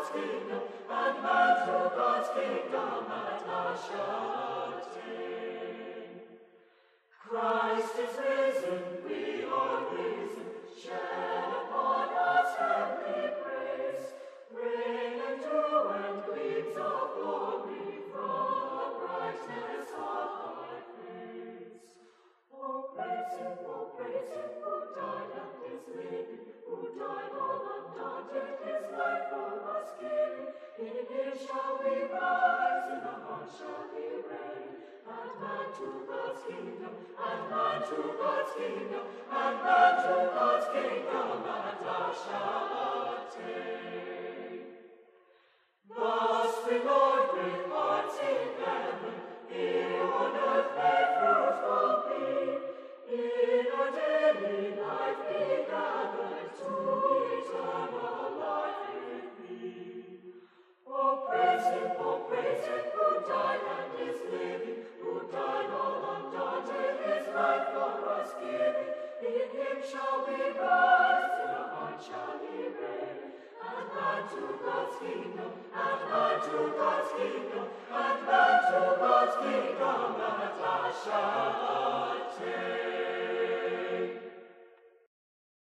God's kingdom, and man to God's kingdom, at last shall praise him, who died and is living, who died all undaunted, his life for us giving. In him shall we rise, in our hearts shall we reign. And man to God's kingdom, and man to God's kingdom, and man to God's kingdom, In him shall we rise, in our hearts shall he reign. And man to God's kingdom, and man to God's kingdom, and man